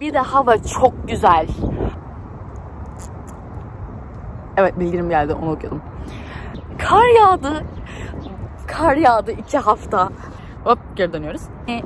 Bir de hava çok güzel. Evet bildirim geldi onu okuyordum. Kar yağdı. Kar yağdı iki hafta. Hop geri dönüyoruz. E,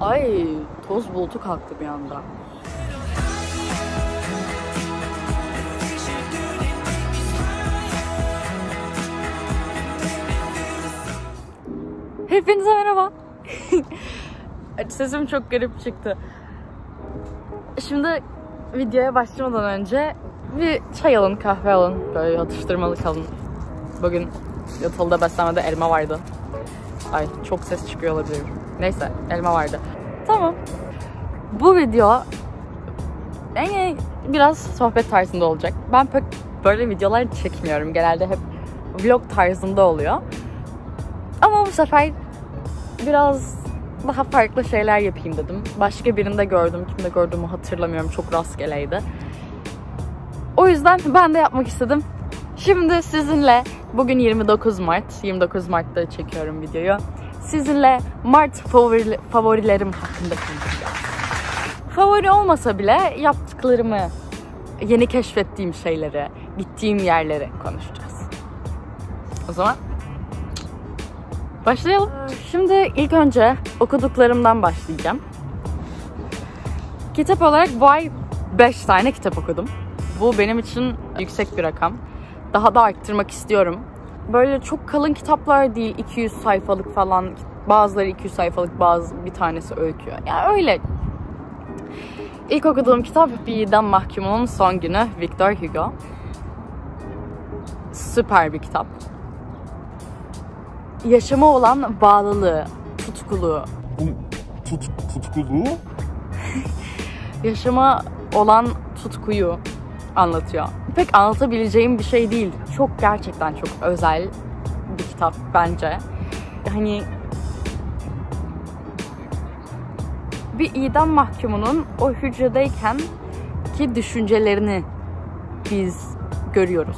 Ay toz bulutu kalktı bir anda. Hepinize merhaba. Sesim çok garip çıktı. Şimdi videoya başlamadan önce bir çay alın, kahve alın, böyle atıştırmalık alın. Bugün yatılıda beslenmede elma vardı. Ay çok ses çıkıyor olabilir. Neyse elma vardı. Tamam. Bu video yani biraz sohbet tarzında olacak. Ben pek böyle videolar çekmiyorum. Genelde hep vlog tarzında oluyor. Ama bu sefer biraz daha farklı şeyler yapayım dedim. Başka birinde gördüm. Kimde gördüğümü hatırlamıyorum. Çok rastgeleydi. O yüzden ben de yapmak istedim. Şimdi sizinle bugün 29 Mart. 29 Mart'ta çekiyorum videoyu. Sizinle Mart favori, favorilerim hakkında konuşacağım. Favori olmasa bile yaptıklarımı, yeni keşfettiğim şeyleri, gittiğim yerleri konuşacağız. O zaman başlayalım. Şimdi ilk önce okuduklarımdan başlayacağım. Kitap olarak bu ay 5 tane kitap okudum. Bu benim için yüksek bir rakam. Daha da arttırmak istiyorum. Böyle çok kalın kitaplar değil, 200 sayfalık falan. Bazıları 200 sayfalık, bazı bir tanesi öykü. Yani öyle. İlk okuduğum kitap Bir İdam Mahkumu'nun Son Günü, Victor Hugo. Süper bir kitap. Yaşama olan bağlılığı, tutkuluğu, Tut, tutkulu. yaşama olan tutkuyu anlatıyor. Pek anlatabileceğim bir şey değil. Çok gerçekten çok özel bir kitap bence. Hani bir idam mahkumunun o hücredeyken ki düşüncelerini biz görüyoruz.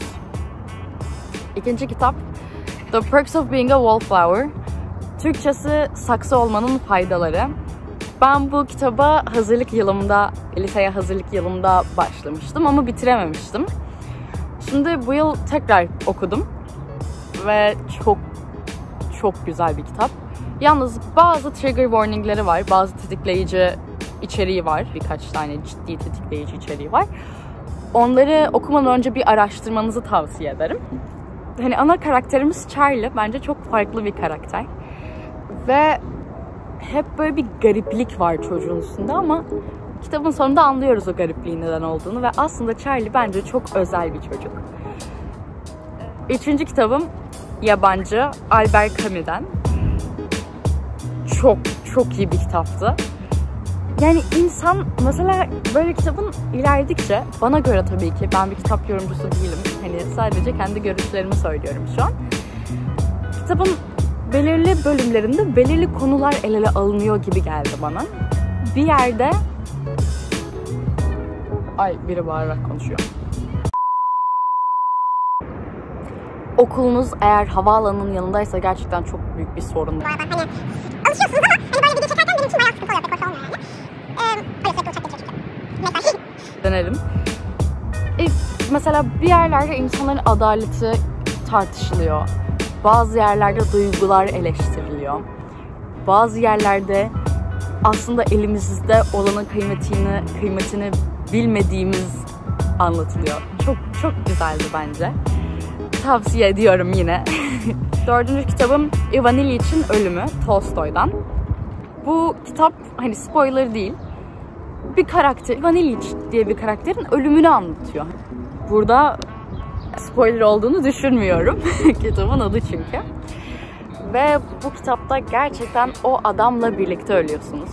İkinci kitap The Perks of Being a Wallflower. Türkçesi saksı olmanın faydaları. Ben bu kitaba hazırlık yılımda, liseye hazırlık yılımda başlamıştım ama bitirememiştim. Şimdi bu yıl tekrar okudum ve çok çok güzel bir kitap. Yalnız bazı trigger warningleri var, bazı tetikleyici içeriği var, birkaç tane ciddi tetikleyici içeriği var. Onları okumadan önce bir araştırmanızı tavsiye ederim. Hani ana karakterimiz Charlie bence çok farklı bir karakter. Ve hep böyle bir gariplik var çocuğun üstünde ama kitabın sonunda anlıyoruz o garipliğin neden olduğunu ve aslında Charlie bence çok özel bir çocuk. Üçüncü kitabım Yabancı Albert Camus'den. Çok çok iyi bir kitaptı. Yani insan mesela böyle kitabın ilerledikçe bana göre tabii ki ben bir kitap yorumcusu değilim. Hani sadece kendi görüşlerimi söylüyorum şu an. Kitabın belirli bölümlerinde belirli konular el ele alınıyor gibi geldi bana. Bir yerde Ay biri bağırarak konuşuyor. Okulunuz eğer havaalanının yanındaysa gerçekten çok büyük bir sorun. Hani alışıyorsunuz ama hani böyle video çekerken benim için bayağı sıkıntı oluyor. Pek hoş olmuyor yani. Ee, öyle sürekli uçak geçiyor çünkü. Neyse. Denelim. Mesela bir yerlerde insanların adaleti tartışılıyor. Bazı yerlerde duygular eleştiriliyor. Bazı yerlerde aslında elimizde olanın kıymetini kıymetini bilmediğimiz anlatılıyor. Çok çok güzeldi bence. Tavsiye ediyorum yine. Dördüncü kitabım Ivan İlyic'in Ölümü Tolstoy'dan. Bu kitap hani spoiler değil. Bir karakter, Ivan İlyich diye bir karakterin ölümünü anlatıyor. Burada spoiler olduğunu düşünmüyorum. Kitabın adı çünkü. Ve bu kitapta gerçekten o adamla birlikte ölüyorsunuz.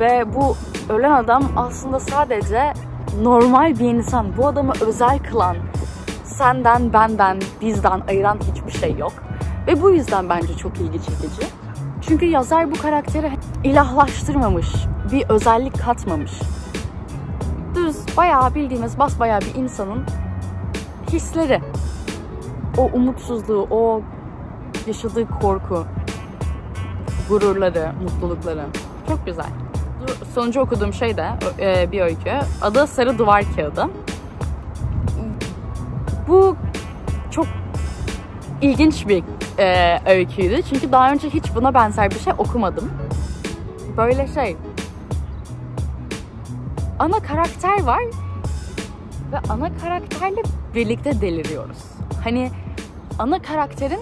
Ve bu ölen adam aslında sadece normal bir insan. Bu adamı özel kılan, senden, benden, bizden ayıran hiçbir şey yok. Ve bu yüzden bence çok ilgi çekici. Çünkü yazar bu karakteri ilahlaştırmamış, bir özellik katmamış. Düz, bayağı bildiğimiz basbayağı bir insanın hisleri. O umutsuzluğu, o yaşadığı korku, gururları, mutlulukları. Çok güzel. Sonuncu okuduğum şey de e, bir öykü. Adı Sarı Duvar Kağıdı. Bu çok ilginç bir e, öyküydü. Çünkü daha önce hiç buna benzer bir şey okumadım. Böyle şey... Ana karakter var ve ana karakterle birlikte deliriyoruz. Hani ana karakterin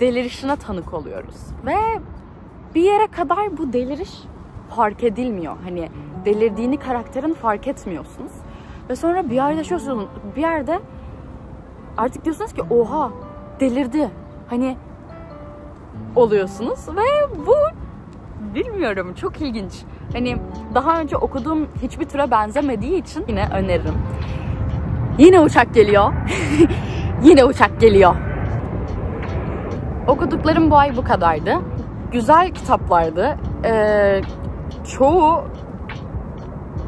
delirişine tanık oluyoruz. Ve bir yere kadar bu deliriş fark edilmiyor. Hani delirdiğini karakterin fark etmiyorsunuz. Ve sonra bir yerde yaşıyorsunuz. Bir yerde artık diyorsunuz ki oha delirdi. Hani oluyorsunuz ve bu bilmiyorum çok ilginç. Hani daha önce okuduğum hiçbir türe benzemediği için yine öneririm. Yine uçak geliyor. yine uçak geliyor. Okuduklarım bu ay bu kadardı. Güzel kitaplardı. Ee, çoğu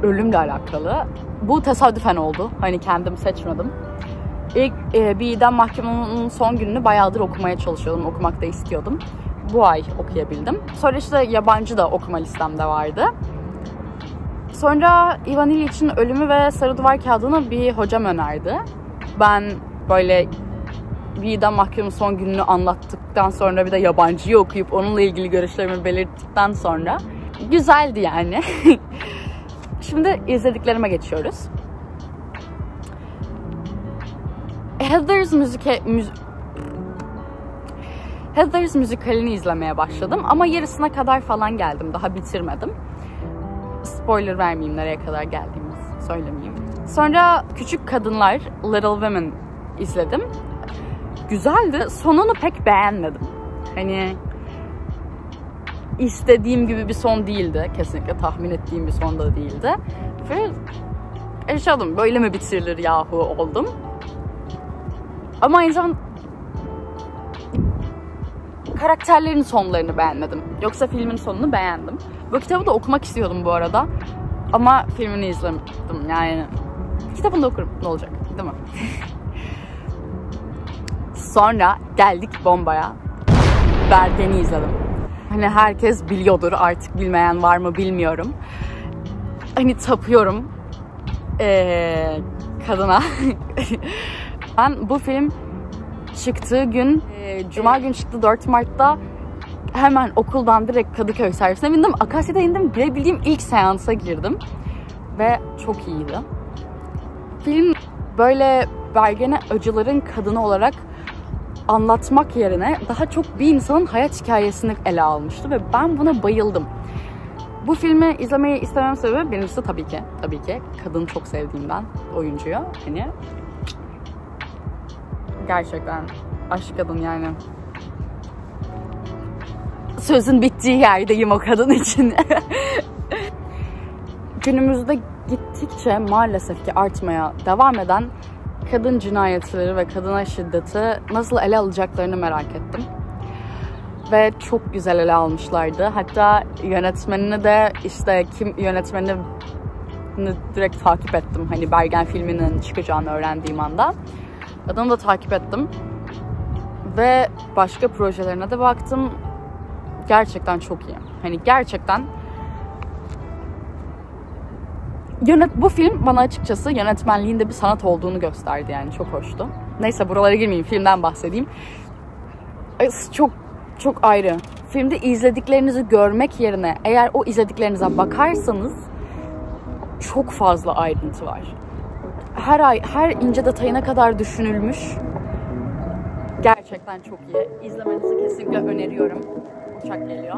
ölümle alakalı. Bu tesadüfen oldu. Hani kendim seçmedim. İlk e, bir idam mahkumunun son gününü bayağıdır okumaya çalışıyordum. Okumak da istiyordum. Bu ay okuyabildim. Sonra işte yabancı da okuma listemde vardı. Sonra Ivan İliç'in Ölümü ve Sarı Duvar Kağıdı'nı bir hocam önerdi. Ben böyle bir idam mahkumunun son gününü anlattıktan sonra bir de yabancıyı okuyup onunla ilgili görüşlerimi belirttikten sonra güzeldi yani. Şimdi izlediklerime geçiyoruz. Heather's müzike, müz, Heather's müzikalini izlemeye başladım ama yarısına kadar falan geldim. Daha bitirmedim. Spoiler vermeyeyim nereye kadar geldiğimi söylemeyeyim. Sonra Küçük Kadınlar, Little Women izledim. Güzeldi. Sonunu pek beğenmedim. Hani istediğim gibi bir son değildi. Kesinlikle tahmin ettiğim bir son da değildi. Ve yaşadım. Böyle mi bitirilir yahu oldum. Ama aynı zamanda karakterlerin sonlarını beğenmedim. Yoksa filmin sonunu beğendim. Bu kitabı da okumak istiyordum bu arada. Ama filmini izlemedim yani. Kitabını da okurum ne olacak değil mi? Sonra geldik bombaya. Berden'i izledim. Hani herkes biliyordur artık bilmeyen var mı bilmiyorum. Hani tapıyorum ee, kadına. ben bu film çıktığı gün, e, Cuma gün çıktı 4 Mart'ta hemen okuldan direkt Kadıköy servisine bindim. Akasya'da indim. Girebildiğim ilk seansa girdim. Ve çok iyiydi. Film böyle Bergen'e acıların kadını olarak anlatmak yerine daha çok bir insanın hayat hikayesini ele almıştı ve ben buna bayıldım. Bu filmi izlemeyi istemem sebebi birincisi tabii ki, tabii ki kadın çok sevdiğimden oyuncuyu. Hani gerçekten aşk kadın yani. Sözün bittiği yerdeyim o kadın için. Günümüzde gittikçe maalesef ki artmaya devam eden kadın cinayetleri ve kadına şiddeti nasıl ele alacaklarını merak ettim. Ve çok güzel ele almışlardı. Hatta yönetmenini de işte kim yönetmenini direkt takip ettim. Hani Bergen filminin çıkacağını öğrendiğim anda. Adını da takip ettim. Ve başka projelerine de baktım. Gerçekten çok iyi. Hani gerçekten Yönet bu film bana açıkçası yönetmenliğinde bir sanat olduğunu gösterdi yani çok hoştu. Neyse buralara girmeyeyim filmden bahsedeyim. Çok çok ayrı. Filmde izlediklerinizi görmek yerine eğer o izlediklerinize bakarsanız çok fazla ayrıntı var. Her ay her ince detayına kadar düşünülmüş. Gerçekten çok iyi. İzlemenizi kesinlikle öneriyorum. Uçak geliyor.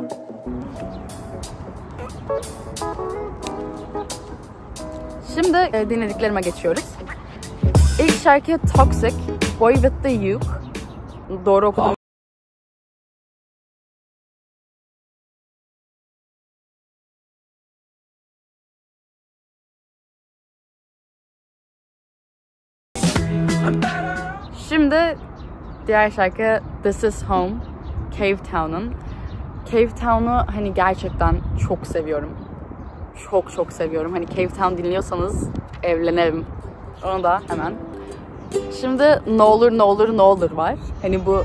Şimdi e, dinlediklerime geçiyoruz. İlk şarkı Toxic, Boy With The Uke. Doğru okudum. Diğer şarkı This Is Home, Cave Town'un. Cave Town'u hani gerçekten çok seviyorum. Çok çok seviyorum. Hani Cave Town dinliyorsanız evlenelim. Onu da hemen. Şimdi ne olur ne olur ne olur var. Hani bu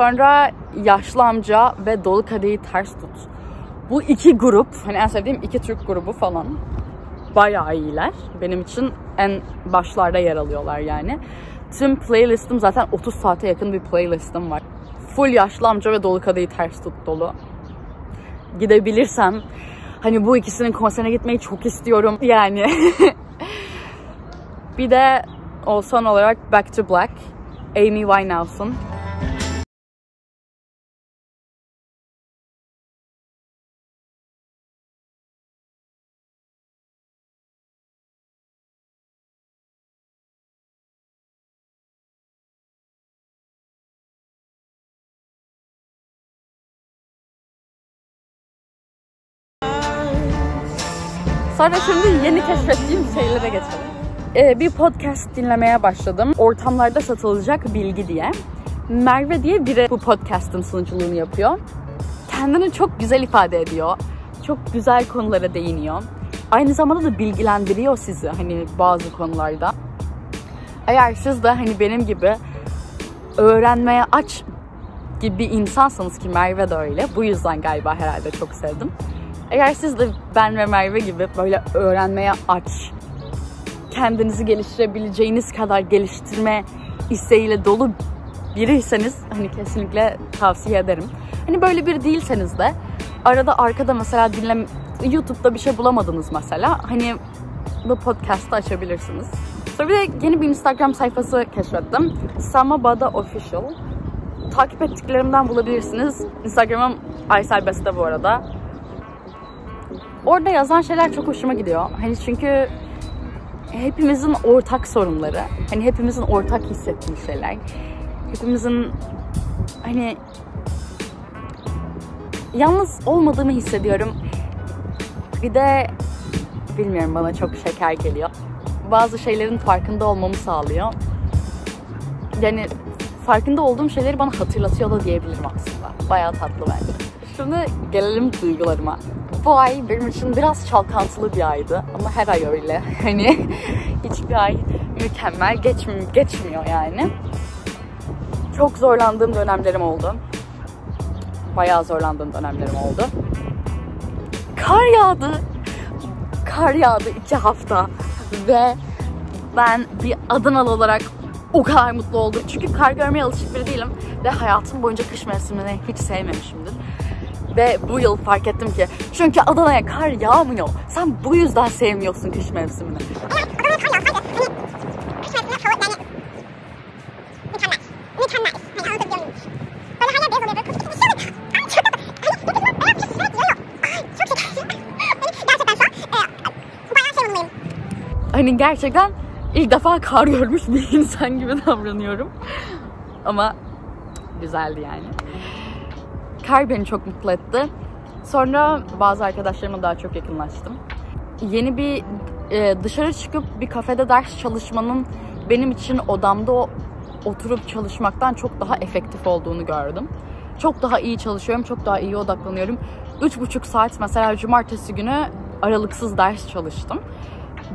Sonra Yaşlı Amca ve Dolu Kadehi Ters Tut. Bu iki grup, hani en sevdiğim iki Türk grubu falan. Bayağı iyiler. Benim için en başlarda yer alıyorlar yani. Tüm playlistim zaten 30 saate yakın bir playlistim var. Full Yaşlı Amca ve Dolu Kadehi Ters Tut dolu. Gidebilirsem hani bu ikisinin konserine gitmeyi çok istiyorum yani. bir de o son olarak Back to Black, Amy Winehouse'un. Sonra şimdi yeni keşfettiğim şeylere geçelim. Ee, bir podcast dinlemeye başladım. Ortamlarda satılacak bilgi diye. Merve diye biri bu podcast'ın sunuculuğunu yapıyor. Kendini çok güzel ifade ediyor. Çok güzel konulara değiniyor. Aynı zamanda da bilgilendiriyor sizi hani bazı konularda. Eğer siz de hani benim gibi öğrenmeye aç gibi insansanız ki Merve de öyle. Bu yüzden galiba herhalde çok sevdim. Eğer siz de ben ve Merve gibi böyle öğrenmeye aç, kendinizi geliştirebileceğiniz kadar geliştirme isteğiyle dolu biriyseniz hani kesinlikle tavsiye ederim. Hani böyle biri değilseniz de arada arkada mesela dinlem YouTube'da bir şey bulamadınız mesela hani bu podcast'ı açabilirsiniz. Sonra bir de yeni bir Instagram sayfası keşfettim. Samabada Official. Takip ettiklerimden bulabilirsiniz. Instagram'ım Aysel Beste bu arada. Orada yazan şeyler çok hoşuma gidiyor. Hani çünkü hepimizin ortak sorunları, hani hepimizin ortak hissettiği şeyler, hepimizin hani yalnız olmadığımı hissediyorum. Bir de bilmiyorum bana çok şeker geliyor. Bazı şeylerin farkında olmamı sağlıyor. Yani farkında olduğum şeyleri bana hatırlatıyor da diyebilirim aslında. Bayağı tatlı bence. Şimdi gelelim duygularıma. Bu ay benim için biraz çalkantılı bir aydı ama her ay öyle. Hani hiçbir ay mükemmel geçmiyor, geçmiyor yani. Çok zorlandığım dönemlerim oldu. Bayağı zorlandığım dönemlerim oldu. Kar yağdı. Kar yağdı iki hafta ve ben bir Adanalı olarak o kadar mutlu oldum. Çünkü kar görmeye alışık biri değilim ve hayatım boyunca kış mevsimini hiç sevmemişimdir. Ve bu yıl fark ettim ki çünkü Adana'ya kar yağmıyor. Sen bu yüzden sevmiyorsun kış mevsimini. Hani gerçekten ilk defa kar görmüş bir insan gibi davranıyorum. Ama güzeldi yani. Kar beni çok mutlu etti. Sonra bazı arkadaşlarıma daha çok yakınlaştım. Yeni bir e, dışarı çıkıp bir kafede ders çalışmanın benim için odamda o- oturup çalışmaktan çok daha efektif olduğunu gördüm. Çok daha iyi çalışıyorum, çok daha iyi odaklanıyorum. Üç buçuk saat mesela cumartesi günü aralıksız ders çalıştım.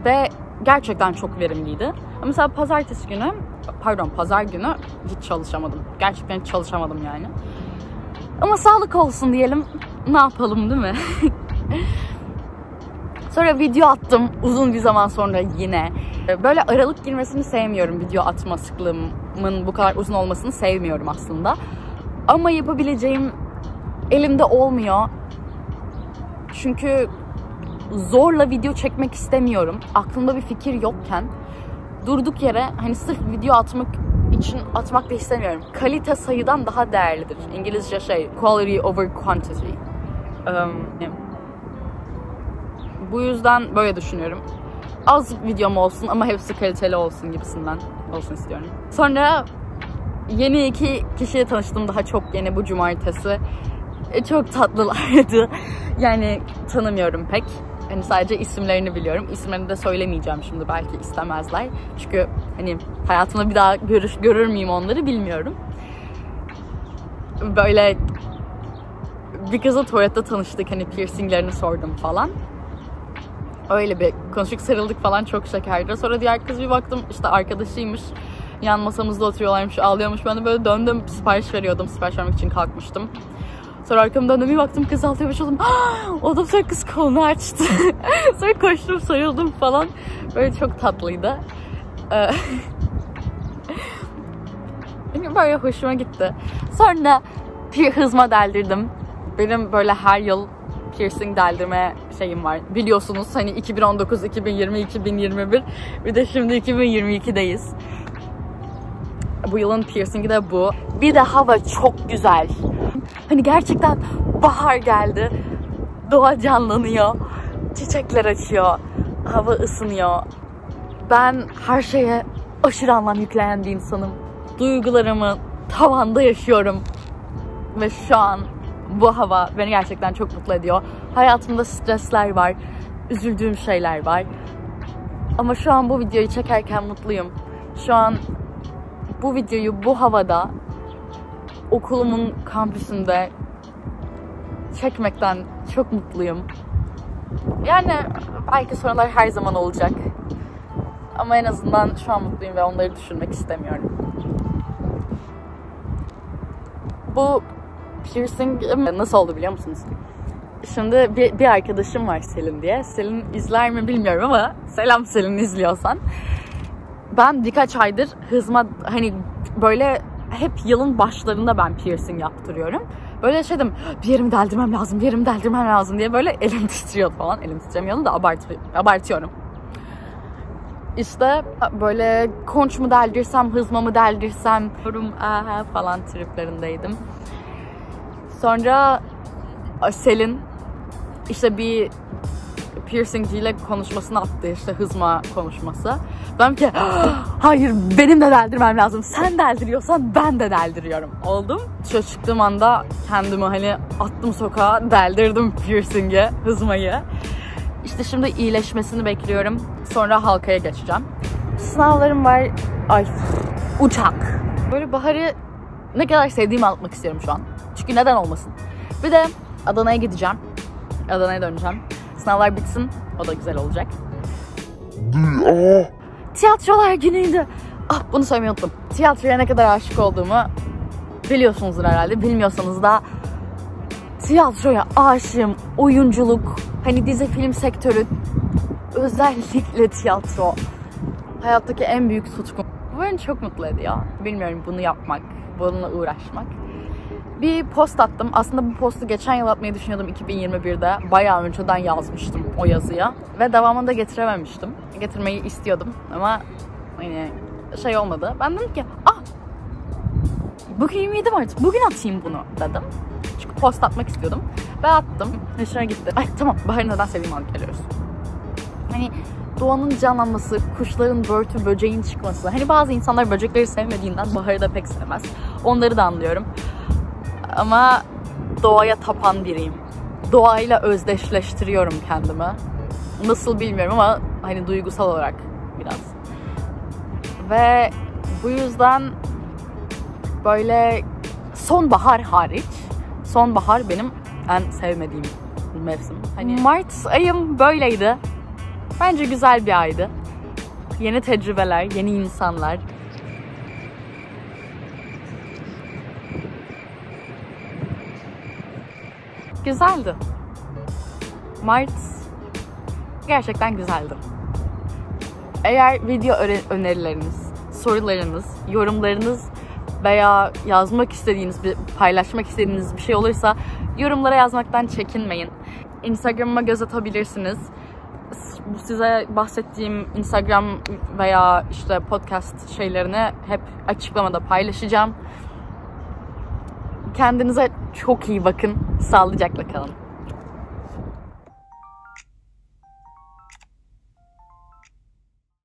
Ve gerçekten çok verimliydi. Mesela pazartesi günü, pardon pazar günü hiç çalışamadım. Gerçekten hiç çalışamadım yani. Ama sağlık olsun diyelim. Ne yapalım değil mi? Sonra video attım uzun bir zaman sonra yine. Böyle aralık girmesini sevmiyorum video atma sıklığımın bu kadar uzun olmasını sevmiyorum aslında. Ama yapabileceğim elimde olmuyor. Çünkü zorla video çekmek istemiyorum. Aklımda bir fikir yokken durduk yere hani sırf video atmak için atmak da istemiyorum. Kalite sayıdan daha değerlidir. İngilizce şey quality over quantity. Um, bu yüzden böyle düşünüyorum. Az videom olsun ama hepsi kaliteli olsun gibisinden olsun istiyorum. Sonra yeni iki kişiyle tanıştım daha çok yeni bu cumartesi. E, Çok tatlılardı. Yani tanımıyorum pek. Hani sadece isimlerini biliyorum. İsimlerini de söylemeyeceğim şimdi belki istemezler. Çünkü hani hayatımda bir daha görür, görür müyüm onları bilmiyorum. Böyle bir kızla tuvalette tanıştık hani piercinglerini sordum falan. Öyle bir konuştuk sarıldık falan çok şekerdi. Sonra diğer kız bir baktım işte arkadaşıymış. Yan masamızda oturuyorlarmış, ağlıyormuş. Ben de böyle döndüm, sipariş veriyordum. Sipariş vermek için kalkmıştım. Sonra arkamı döndüm bir baktım kız altı yapmış oldum. O da sonra kız kolunu açtı. sonra koştum sarıldım falan. Böyle çok tatlıydı. Ee, böyle hoşuma gitti. Sonra bir hızma deldirdim. Benim böyle her yıl piercing deldirme şeyim var. Biliyorsunuz hani 2019, 2020, 2021 bir de şimdi 2022'deyiz. Bu yılın piercingi de bu. Bir de hava çok güzel. Hani gerçekten bahar geldi. Doğa canlanıyor. Çiçekler açıyor. Hava ısınıyor. Ben her şeye aşırı anlam yükleyen bir insanım. Duygularımı tavanda yaşıyorum. Ve şu an bu hava beni gerçekten çok mutlu ediyor. Hayatımda stresler var. Üzüldüğüm şeyler var. Ama şu an bu videoyu çekerken mutluyum. Şu an bu videoyu bu havada okulumun kampüsünde çekmekten çok mutluyum. Yani belki sorunlar her zaman olacak. Ama en azından şu an mutluyum ve onları düşünmek istemiyorum. Bu piercing nasıl oldu biliyor musunuz? Şimdi bir, bir arkadaşım var Selin diye. Selin izler mi bilmiyorum ama selam Selin izliyorsan. Ben birkaç aydır hızma hani böyle hep yılın başlarında ben piercing yaptırıyorum. Böyle şey dedim bir yerimi deldirmem lazım, bir yerimi deldirmem lazım diye böyle elim titriyordu falan. Elim titremiyordu da abart, abartıyorum. İşte böyle konç mu deldirsem, hızma mı deldirsem yorum aha falan triplerindeydim. Sonra Selin işte bir piercingciyle konuşmasını attı işte hızma konuşması. Ben ki hayır benim de deldirmem lazım. Sen deldiriyorsan ben de deldiriyorum oldum. Şöyle çıktığım anda kendimi hani attım sokağa deldirdim piercingi, hızmayı. İşte şimdi iyileşmesini bekliyorum. Sonra halkaya geçeceğim. Sınavlarım var. Ay uçak. Böyle Bahar'ı ne kadar sevdiğimi anlatmak istiyorum şu an. Çünkü neden olmasın. Bir de Adana'ya gideceğim. Adana'ya döneceğim. Sınavlar bitsin. O da güzel olacak. Tiyatrolar günüydü. Ah bunu söylemeyi unuttum. Tiyatroya ne kadar aşık olduğumu biliyorsunuzdur herhalde. Bilmiyorsanız da tiyatroya aşığım. Oyunculuk, hani dizi film sektörü, özellikle tiyatro. Hayattaki en büyük tutkum. Bu beni çok mutlu ediyor. Bilmiyorum bunu yapmak, bununla uğraşmak. Bir post attım. Aslında bu postu geçen yıl atmayı düşünüyordum 2021'de. Bayağı önceden yazmıştım o yazıya. Ve devamında getirememiştim. Getirmeyi istiyordum ama hani şey olmadı. Ben dedim ki ah bugün 27 Mart bugün atayım bunu dedim. Çünkü post atmak istiyordum. Ve attım. Hoşuna gitti. Ay tamam Bahar'ı neden sevdiğimi alıp geliyoruz. Hani doğanın canlanması, kuşların börtü, böceğin çıkması. Hani bazı insanlar böcekleri sevmediğinden Bahar'ı da pek sevmez. Onları da anlıyorum. Ama doğaya tapan biriyim. Doğayla özdeşleştiriyorum kendimi. Nasıl bilmiyorum ama hani duygusal olarak biraz. Ve bu yüzden böyle sonbahar hariç sonbahar benim en sevmediğim mevsim. Hani Mart ayım böyleydi. Bence güzel bir aydı. Yeni tecrübeler, yeni insanlar. Güzeldi. Mart gerçekten güzeldi. Eğer video önerileriniz, sorularınız, yorumlarınız veya yazmak istediğiniz, paylaşmak istediğiniz bir şey olursa yorumlara yazmaktan çekinmeyin. Instagram'ıma göz atabilirsiniz. Bu size bahsettiğim Instagram veya işte podcast şeylerini hep açıklamada paylaşacağım. Kendinize çok iyi bakın. Sağlıcakla kalın.